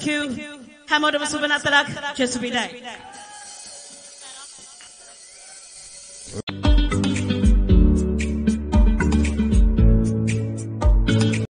Thank you. Hamad of Subhan Atalak,